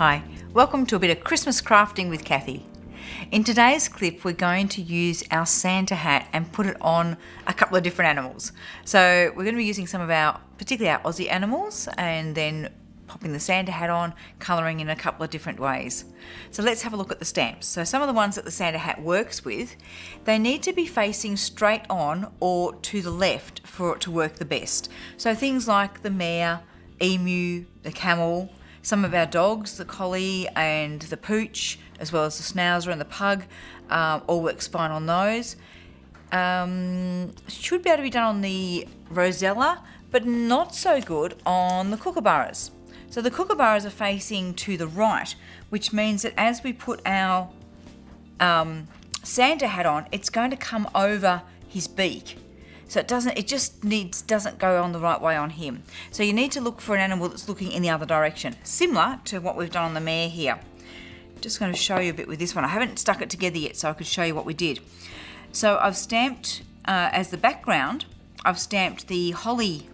Hi, welcome to a bit of Christmas crafting with Cathy. In today's clip, we're going to use our Santa hat and put it on a couple of different animals. So we're going to be using some of our, particularly our Aussie animals, and then popping the Santa hat on, colouring in a couple of different ways. So let's have a look at the stamps. So some of the ones that the Santa hat works with, they need to be facing straight on or to the left for it to work the best. So things like the mare, emu, the camel, some of our dogs, the collie and the pooch, as well as the schnauzer and the pug, um, all works fine on those. Um, should be able to be done on the Rosella, but not so good on the kookaburras. So the kookaburras are facing to the right, which means that as we put our um, Santa hat on, it's going to come over his beak. So it doesn't, it just needs, doesn't go on the right way on him. So you need to look for an animal that's looking in the other direction, similar to what we've done on the mare here. Just going to show you a bit with this one. I haven't stuck it together yet, so I could show you what we did. So I've stamped, uh, as the background, I've stamped the holly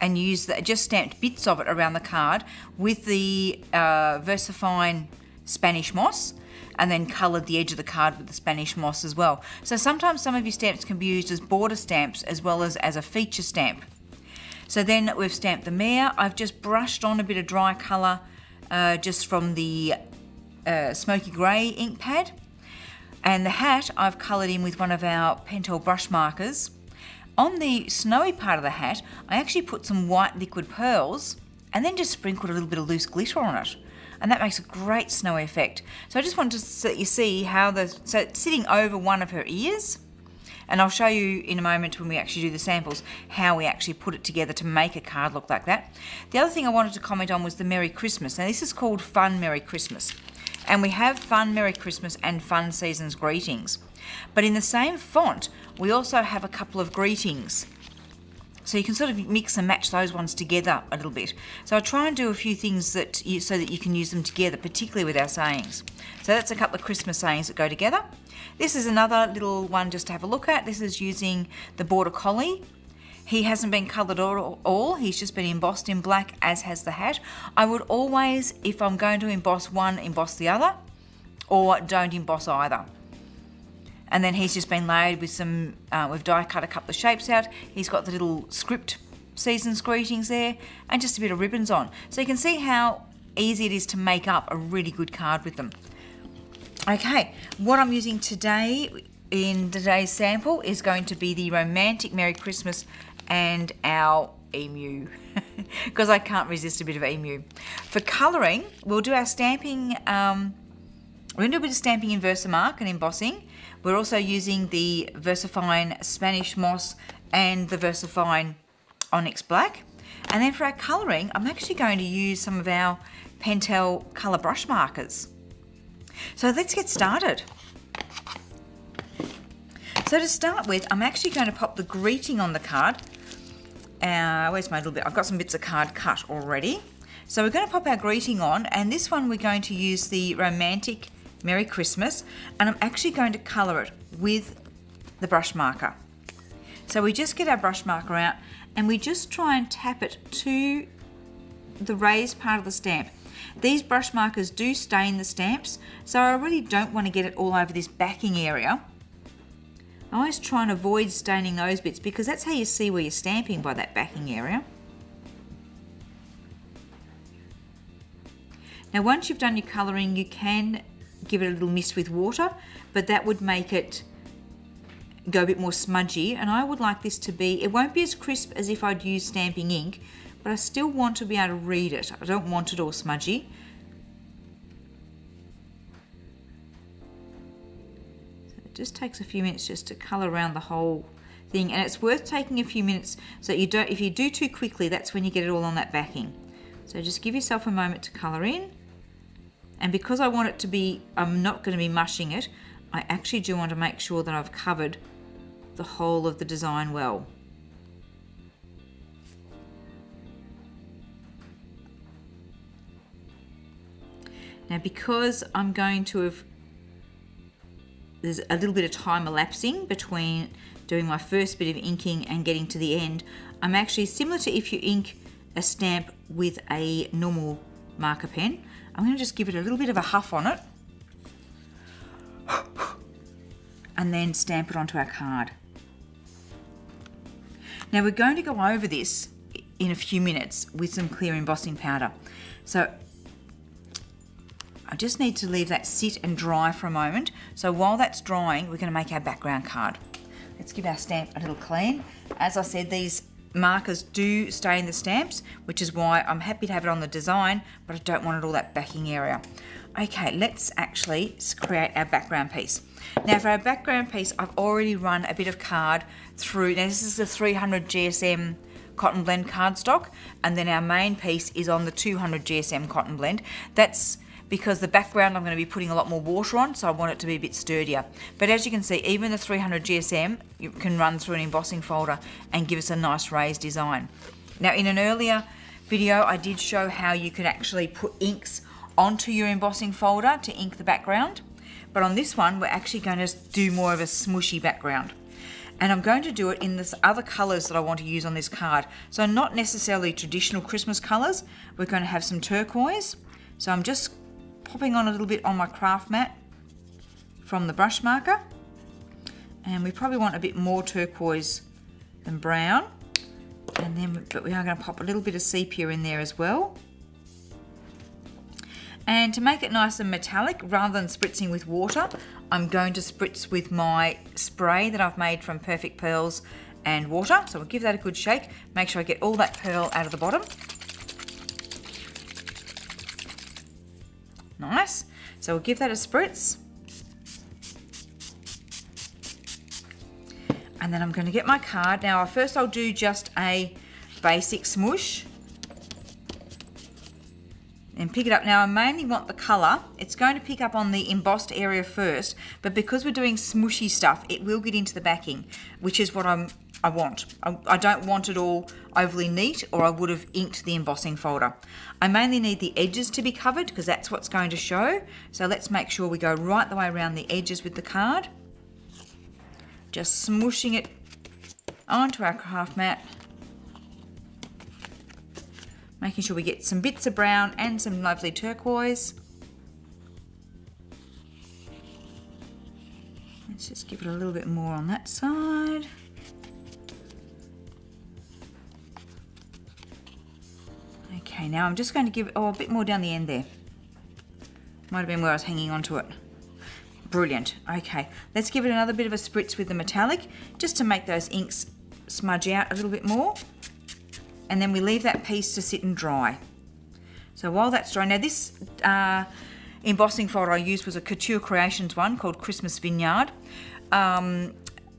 and used the, just stamped bits of it around the card with the uh, VersaFine Spanish moss and then coloured the edge of the card with the Spanish moss as well. So sometimes some of your stamps can be used as border stamps as well as as a feature stamp. So then we've stamped the mare. I've just brushed on a bit of dry colour uh, just from the uh, smoky grey ink pad. And the hat I've coloured in with one of our Pentel brush markers. On the snowy part of the hat, I actually put some white liquid pearls and then just sprinkled a little bit of loose glitter on it and that makes a great snowy effect. So I just wanted to let you see how the, so it's sitting over one of her ears, and I'll show you in a moment when we actually do the samples how we actually put it together to make a card look like that. The other thing I wanted to comment on was the Merry Christmas. Now this is called Fun Merry Christmas. And we have Fun Merry Christmas and Fun Seasons Greetings. But in the same font, we also have a couple of greetings. So you can sort of mix and match those ones together a little bit. So I try and do a few things that you, so that you can use them together, particularly with our sayings. So that's a couple of Christmas sayings that go together. This is another little one just to have a look at. This is using the Border Collie. He hasn't been coloured at all, he's just been embossed in black, as has the hat. I would always, if I'm going to emboss one, emboss the other, or don't emboss either. And then he's just been layered with some, uh, we've die cut a couple of shapes out. He's got the little script season's greetings there and just a bit of ribbons on. So you can see how easy it is to make up a really good card with them. Okay, what I'm using today in today's sample is going to be the Romantic Merry Christmas and our emu because I can't resist a bit of emu. For colouring, we'll do our stamping, um, we're going to do a bit of stamping in Versamark and embossing we're also using the VersaFine Spanish Moss and the VersaFine Onyx Black. And then for our colouring, I'm actually going to use some of our Pentel colour brush markers. So let's get started. So to start with, I'm actually going to pop the greeting on the card. Uh, where's my little bit? I've got some bits of card cut already. So we're going to pop our greeting on, and this one we're going to use the Romantic Merry Christmas, and I'm actually going to colour it with the brush marker. So we just get our brush marker out and we just try and tap it to the raised part of the stamp. These brush markers do stain the stamps, so I really don't want to get it all over this backing area. I always try and avoid staining those bits because that's how you see where you're stamping by that backing area. Now once you've done your colouring, you can give it a little mist with water, but that would make it go a bit more smudgy. And I would like this to be, it won't be as crisp as if I'd use stamping ink, but I still want to be able to read it. I don't want it all smudgy. So it just takes a few minutes just to colour around the whole thing. And it's worth taking a few minutes so you don't, if you do too quickly, that's when you get it all on that backing. So just give yourself a moment to colour in. And because I want it to be, I'm not going to be mushing it, I actually do want to make sure that I've covered the whole of the design well. Now because I'm going to have, there's a little bit of time elapsing between doing my first bit of inking and getting to the end, I'm actually similar to if you ink a stamp with a normal marker pen. I'm going to just give it a little bit of a huff on it. And then stamp it onto our card. Now we're going to go over this in a few minutes with some clear embossing powder. So I just need to leave that sit and dry for a moment. So while that's drying, we're going to make our background card. Let's give our stamp a little clean. As I said, these markers do stay in the stamps, which is why I'm happy to have it on the design, but I don't want it all that backing area. Okay, let's actually create our background piece. Now for our background piece, I've already run a bit of card through, now this is the 300 GSM cotton blend cardstock, and then our main piece is on the 200 GSM cotton blend. That's because the background I'm going to be putting a lot more water on, so I want it to be a bit sturdier. But as you can see, even the 300 GSM you can run through an embossing folder and give us a nice raised design. Now in an earlier video, I did show how you could actually put inks onto your embossing folder to ink the background. But on this one, we're actually going to do more of a smushy background. And I'm going to do it in this other colours that I want to use on this card. So not necessarily traditional Christmas colours. We're going to have some turquoise. So I'm just popping on a little bit on my craft mat from the brush marker. And we probably want a bit more turquoise than brown. And then, but we are going to pop a little bit of sepia in there as well. And to make it nice and metallic, rather than spritzing with water, I'm going to spritz with my spray that I've made from Perfect Pearls and water. So we'll give that a good shake. Make sure I get all that pearl out of the bottom. Nice. So we'll give that a spritz. And then I'm going to get my card. Now, first I'll do just a basic smoosh and pick it up. Now I mainly want the colour. It's going to pick up on the embossed area first, but because we're doing smooshy stuff, it will get into the backing, which is what I'm, I want. I, don't want it all overly neat or I would have inked the embossing folder. I mainly need the edges to be covered because that's what's going to show. So let's make sure we go right the way around the edges with the card. Just smooshing it onto our craft mat making sure we get some bits of brown and some lovely turquoise. Let's just give it a little bit more on that side. Okay, now I'm just going to give oh, a bit more down the end there. Might have been where I was hanging onto it. Brilliant. Okay, let's give it another bit of a spritz with the metallic, just to make those inks smudge out a little bit more and then we leave that piece to sit and dry. So while that's dry, now this uh, embossing folder I used was a Couture Creations one called Christmas Vineyard. Um,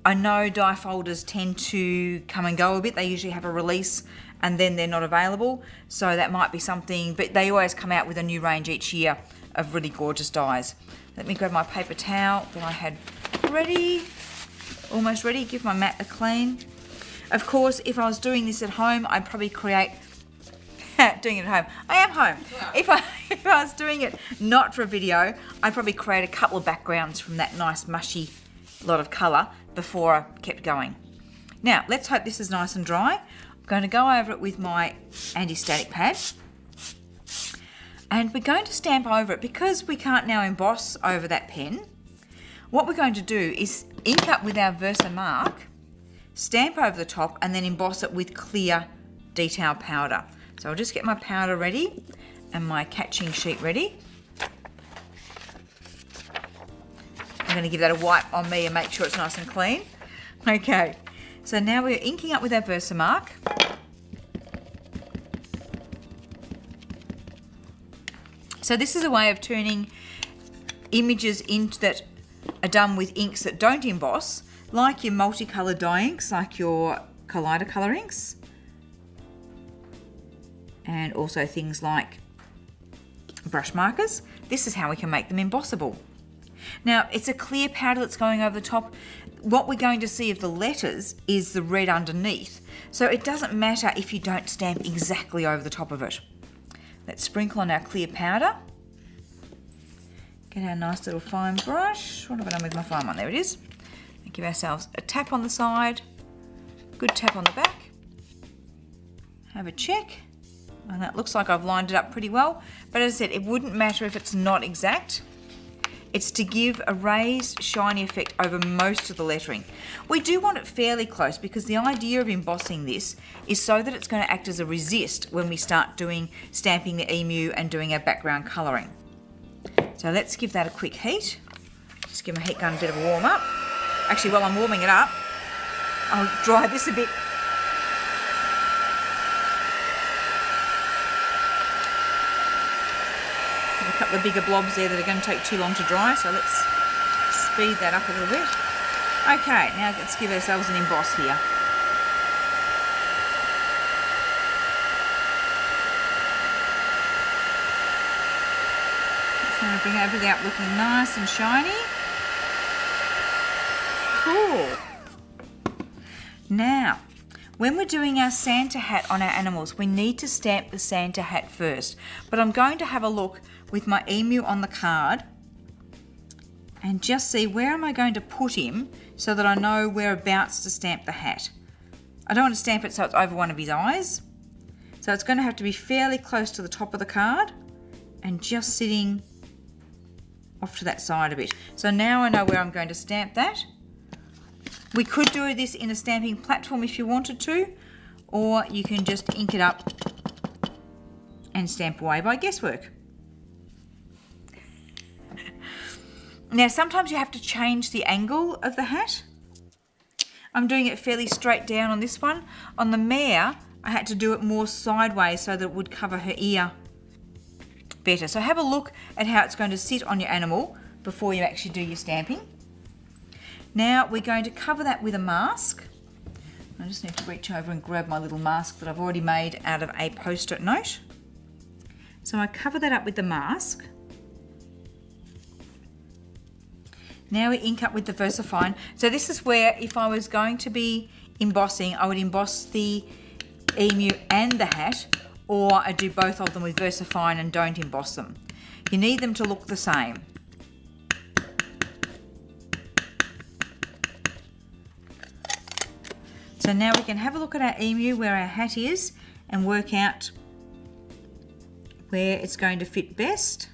I know die folders tend to come and go a bit. They usually have a release and then they're not available. So that might be something, but they always come out with a new range each year of really gorgeous dies. Let me grab my paper towel that I had ready, almost ready, give my mat a clean. Of course, if I was doing this at home, I'd probably create doing it at home. I am home. Yeah. If I if I was doing it not for a video, I'd probably create a couple of backgrounds from that nice mushy lot of colour before I kept going. Now, let's hope this is nice and dry. Going to go over it with my anti-static pad. And we're going to stamp over it because we can't now emboss over that pen. What we're going to do is ink up with our Versamark stamp over the top and then emboss it with clear detail powder. So I'll just get my powder ready and my catching sheet ready. I'm going to give that a wipe on me and make sure it's nice and clean. Okay, so now we're inking up with our Versamark. So this is a way of turning images into that are done with inks that don't emboss like your multicolour dye inks, like your Kaleidacolor inks, and also things like brush markers, this is how we can make them embossable. Now, it's a clear powder that's going over the top. What we're going to see of the letters is the red underneath. So it doesn't matter if you don't stamp exactly over the top of it. Let's sprinkle on our clear powder. Get our nice little fine brush. What have I done with my fine one? There it is give ourselves a tap on the side, good tap on the back, have a check, And that looks like I've lined it up pretty well. But as I said, it wouldn't matter if it's not exact. It's to give a raised shiny effect over most of the lettering. We do want it fairly close because the idea of embossing this is so that it's going to act as a resist when we start doing stamping the emu and doing our background colouring. So let's give that a quick heat. Just give my heat gun a bit of a warm up. Actually, while I'm warming it up, I'll dry this a bit a couple of bigger blobs there that are going to take too long to dry, so let's speed that up a little bit. Okay, now let's give ourselves an emboss here. Just going to bring everything up looking nice and shiny. Cool. Now, when we're doing our Santa hat on our animals, we need to stamp the Santa hat first. But I'm going to have a look with my emu on the card and just see where am I going to put him so that I know whereabouts to stamp the hat. I don't want to stamp it so it's over one of his eyes. So it's going to have to be fairly close to the top of the card and just sitting off to that side a bit. So now I know where I'm going to stamp that. We could do this in a stamping platform if you wanted to, or you can just ink it up and stamp away by guesswork. Now, sometimes you have to change the angle of the hat. I'm doing it fairly straight down on this one. On the mare, I had to do it more sideways so that it would cover her ear better. So have a look at how it's going to sit on your animal before you actually do your stamping. Now we're going to cover that with a mask. I just need to reach over and grab my little mask that I've already made out of a post-it note. So I cover that up with the mask. Now we ink up with the VersaFine. So this is where if I was going to be embossing, I would emboss the emu and the hat, or I do both of them with VersaFine and don't emboss them. You need them to look the same. So now we can have a look at our emu where our hat is and work out where it's going to fit best.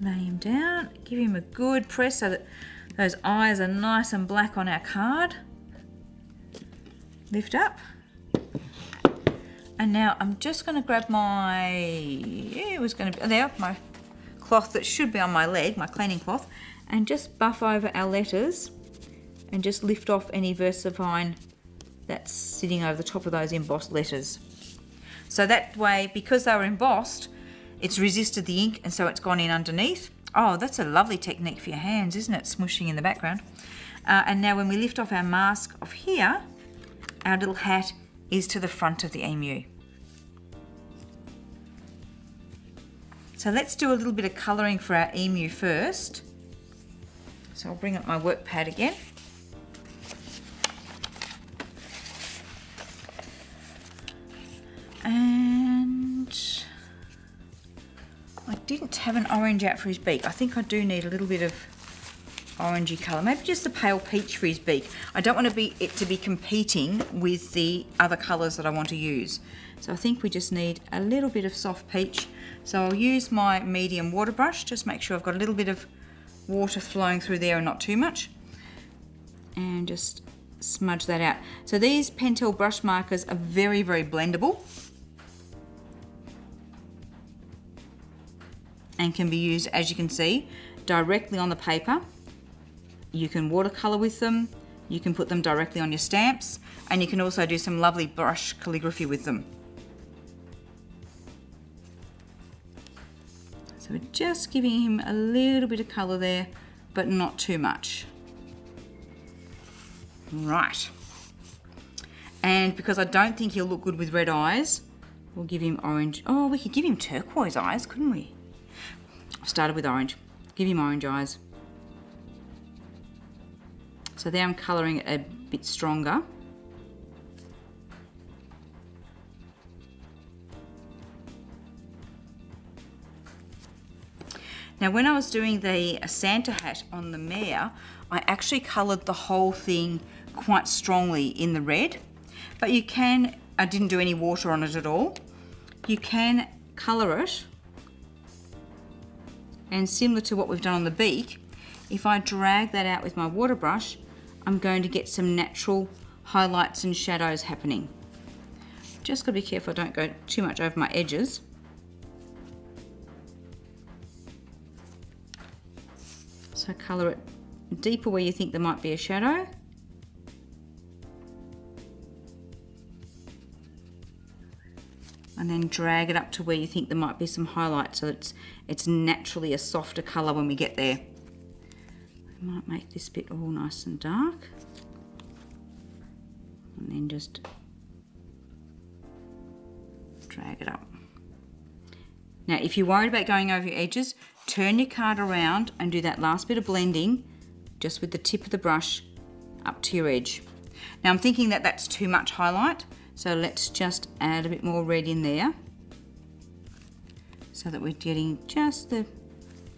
lay him down, give him a good press so that those eyes are nice and black on our card. Lift up. And now I'm just going to grab my, it was going to be, oh, there, my cloth that should be on my leg, my cleaning cloth, and just buff over our letters and just lift off any VersaFine that's sitting over the top of those embossed letters. So that way, because they were embossed, it's resisted the ink and so it's gone in underneath. Oh, that's a lovely technique for your hands, isn't it? Smushing in the background. Uh, and now when we lift off our mask off here, our little hat is to the front of the emu. So let's do a little bit of colouring for our emu first. So I'll bring up my work pad again. And I didn't have an orange out for his beak. I think I do need a little bit of orangey colour. Maybe just a pale peach for his beak. I don't want to be it to be competing with the other colours that I want to use. So I think we just need a little bit of soft peach. So I'll use my medium water brush. Just make sure I've got a little bit of water flowing through there and not too much. And just smudge that out. So these Pentel brush markers are very, very blendable. and can be used, as you can see, directly on the paper. You can watercolor with them, you can put them directly on your stamps, and you can also do some lovely brush calligraphy with them. We're just giving him a little bit of colour there, but not too much. Right. And because I don't think he'll look good with red eyes, we'll give him orange. Oh, we could give him turquoise eyes, couldn't we? I've started with orange. Give him orange eyes. So there I'm colouring a bit stronger. Now when I was doing the Santa hat on the mare, I actually coloured the whole thing quite strongly in the red, but you can, I didn't do any water on it at all. You can colour it and similar to what we've done on the beak, if I drag that out with my water brush, I'm going to get some natural highlights and shadows happening. Just got to be careful I don't go too much over my edges. So colour it deeper where you think there might be a shadow. And then drag it up to where you think there might be some highlight so it's, it's naturally a softer colour when we get there. I might make this bit all nice and dark. And then just drag it up. Now, if you're worried about going over your edges, turn your card around and do that last bit of blending just with the tip of the brush up to your edge. Now, I'm thinking that that's too much highlight, so let's just add a bit more red in there so that we're getting just the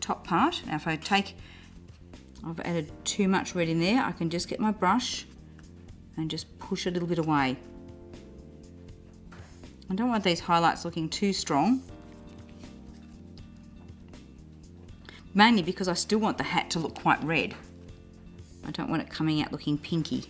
top part. Now, if I take, I've added too much red in there, I can just get my brush and just push a little bit away. I don't want these highlights looking too strong. Mainly because I still want the hat to look quite red. I don't want it coming out looking pinky.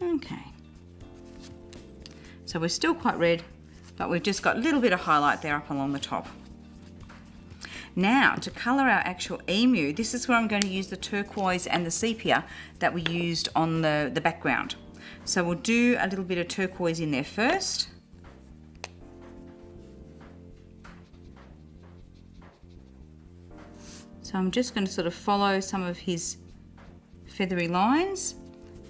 Okay. So we're still quite red, but we've just got a little bit of highlight there up along the top. Now, to colour our actual emu, this is where I'm going to use the turquoise and the sepia that we used on the, the background. So we'll do a little bit of turquoise in there first. So I'm just going to sort of follow some of his feathery lines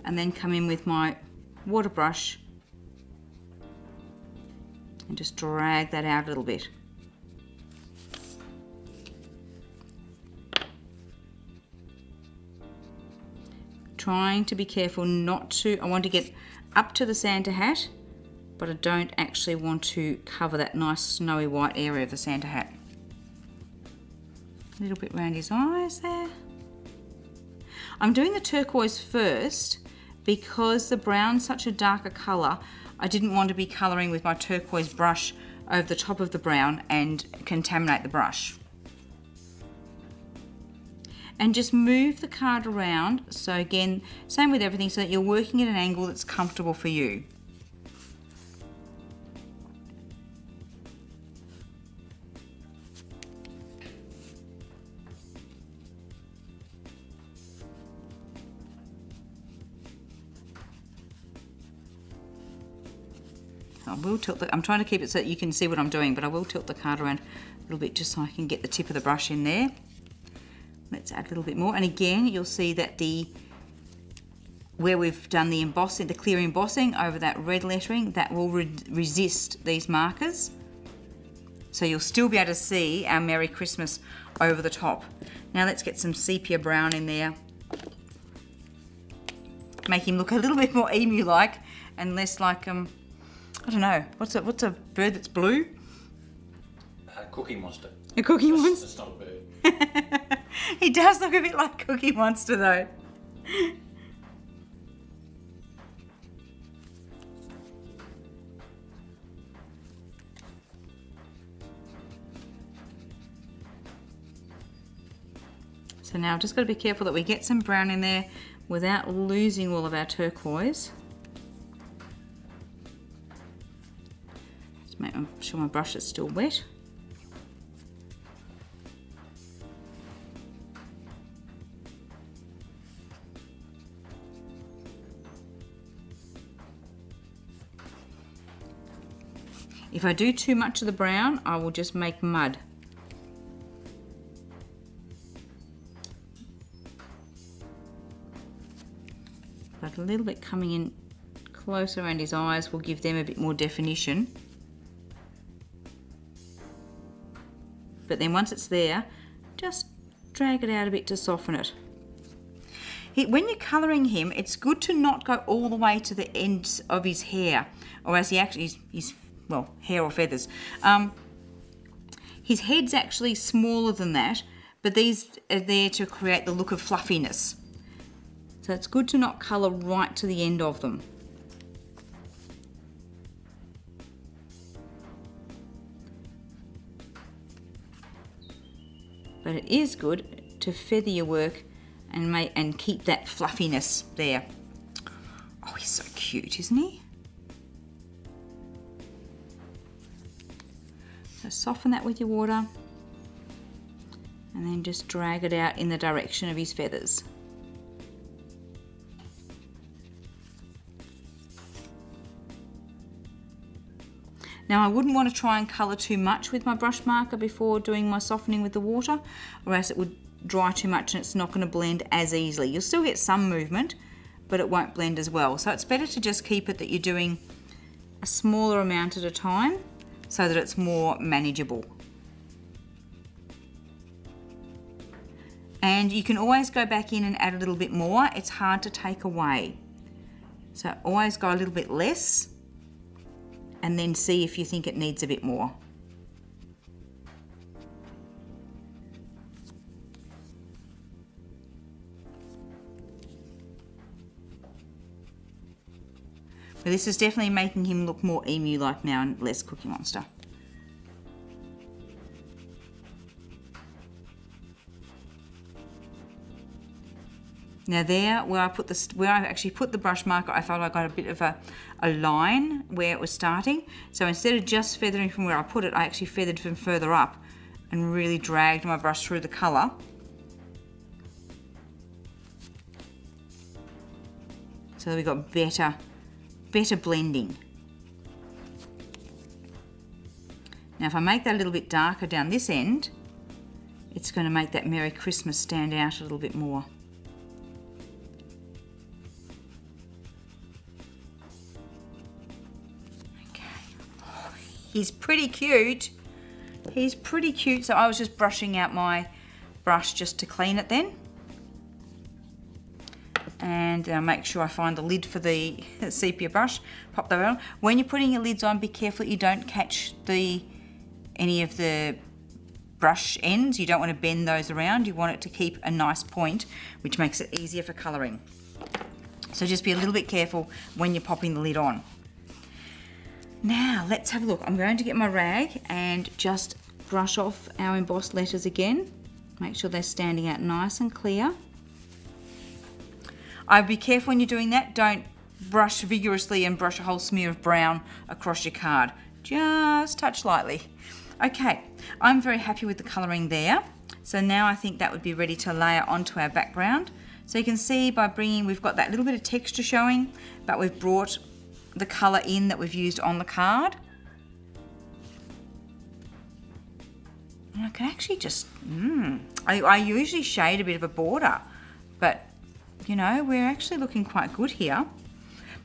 and then come in with my water brush and just drag that out a little bit. Trying to be careful not to, I want to get up to the Santa hat, but I don't actually want to cover that nice snowy white area of the Santa hat. A little bit around his eyes there. I'm doing the turquoise first because the brown's such a darker colour, I didn't want to be colouring with my turquoise brush over the top of the brown and contaminate the brush and just move the card around. So again, same with everything, so that you're working at an angle that's comfortable for you. I will tilt the, I'm trying to keep it so that you can see what I'm doing, but I will tilt the card around a little bit just so I can get the tip of the brush in there. Let's add a little bit more. And again, you'll see that the where we've done the embossing, the clear embossing over that red lettering, that will re resist these markers. So you'll still be able to see our Merry Christmas over the top. Now let's get some sepia brown in there. Make him look a little bit more emu-like and less like, um, I don't know, what's a, what's a bird that's blue? A cookie monster. A cookie monster? It's not a bird. he does look a bit like Cookie Monster though. So now I've just got to be careful that we get some brown in there without losing all of our turquoise. Just make sure my brush is still wet. If I do too much of the brown, I will just make mud. But a little bit coming in closer around his eyes will give them a bit more definition. But then once it's there, just drag it out a bit to soften it. when you're colouring him, it's good to not go all the way to the ends of his hair, or as he actually, his, his well, hair or feathers. Um, his head's actually smaller than that, but these are there to create the look of fluffiness. So it's good to not colour right to the end of them. But it is good to feather your work and make and keep that fluffiness there. Oh, he's so cute, isn't he? So soften that with your water and then just drag it out in the direction of his feathers. Now I wouldn't want to try and colour too much with my brush marker before doing my softening with the water or else it would dry too much and it's not going to blend as easily. You'll still get some movement but it won't blend as well. So it's better to just keep it that you're doing a smaller amount at a time so that it's more manageable. And you can always go back in and add a little bit more. It's hard to take away. So always go a little bit less and then see if you think it needs a bit more. But this is definitely making him look more emu-like now and less Cookie Monster. Now there, where I put the where I actually put the brush marker, I felt I got a bit of a, a line where it was starting. So instead of just feathering from where I put it, I actually feathered from further up and really dragged my brush through the colour. So we got better, better blending. Now if I make that a little bit darker down this end, it's going to make that Merry Christmas stand out a little bit more. Okay, He's pretty cute. He's pretty cute. So I was just brushing out my brush just to clean it then. And uh, make sure I find the lid for the sepia brush. Pop that on. When you're putting your lids on, be careful you don't catch the any of the brush ends. You don't want to bend those around. You want it to keep a nice point, which makes it easier for colouring. So just be a little bit careful when you're popping the lid on. Now let's have a look. I'm going to get my rag and just brush off our embossed letters again. Make sure they're standing out nice and clear. I'd be careful when you're doing that. Don't brush vigorously and brush a whole smear of brown across your card. Just touch lightly. Okay, I'm very happy with the colouring there. So now I think that would be ready to layer onto our background. So you can see by bringing, we've got that little bit of texture showing, but we've brought the colour in that we've used on the card. And I can actually just, mm, I, I usually shade a bit of a border, but you know, we're actually looking quite good here.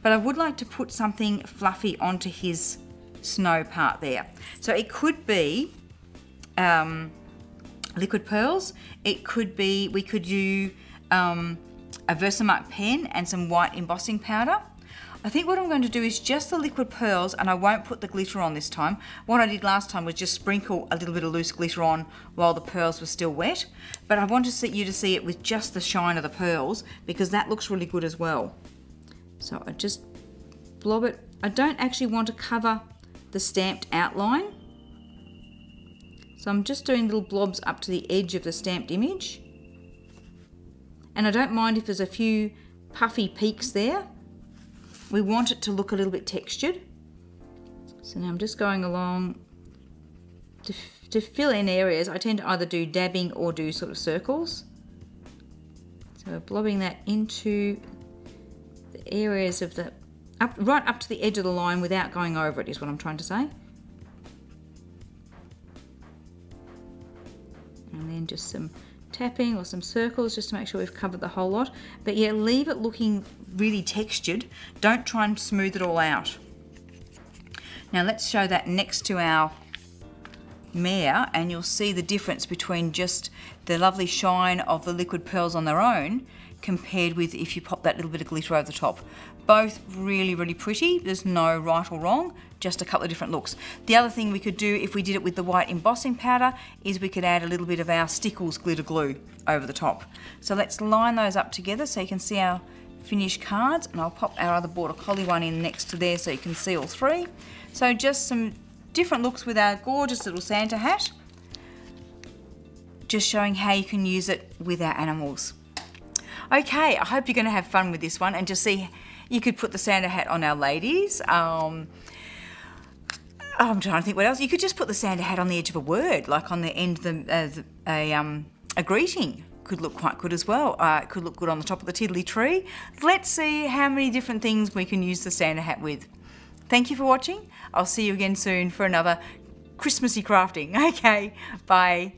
But I would like to put something fluffy onto his snow part there. So it could be um, liquid pearls. It could be, we could do um, a Versamark pen and some white embossing powder. I think what I'm going to do is just the liquid pearls and I won't put the glitter on this time. What I did last time was just sprinkle a little bit of loose glitter on while the pearls were still wet. But I want to see you to see it with just the shine of the pearls because that looks really good as well. So I just blob it. I don't actually want to cover the stamped outline. So I'm just doing little blobs up to the edge of the stamped image. And I don't mind if there's a few puffy peaks there we want it to look a little bit textured. So now I'm just going along to, to fill in areas. I tend to either do dabbing or do sort of circles. So we're blobbing that into the areas of the, up, right up to the edge of the line without going over it is what I'm trying to say. And then just some tapping or some circles just to make sure we've covered the whole lot. But yeah, leave it looking really textured. Don't try and smooth it all out. Now let's show that next to our mare and you'll see the difference between just the lovely shine of the liquid pearls on their own compared with if you pop that little bit of glitter over the top. Both really, really pretty. There's no right or wrong, just a couple of different looks. The other thing we could do if we did it with the white embossing powder is we could add a little bit of our Stickles glitter glue over the top. So let's line those up together so you can see our finished cards and I'll pop our other Border Collie one in next to there so you can see all three. So just some different looks with our gorgeous little Santa hat. Just showing how you can use it with our animals. Okay, I hope you're going to have fun with this one and just see, you could put the Santa hat on our ladies. Um, I'm trying to think what else. You could just put the Santa hat on the edge of a word, like on the end of the, uh, a, um, a greeting could look quite good as well. Uh, it could look good on the top of the tiddly tree. Let's see how many different things we can use the Santa hat with. Thank you for watching. I'll see you again soon for another Christmassy crafting. Okay, bye.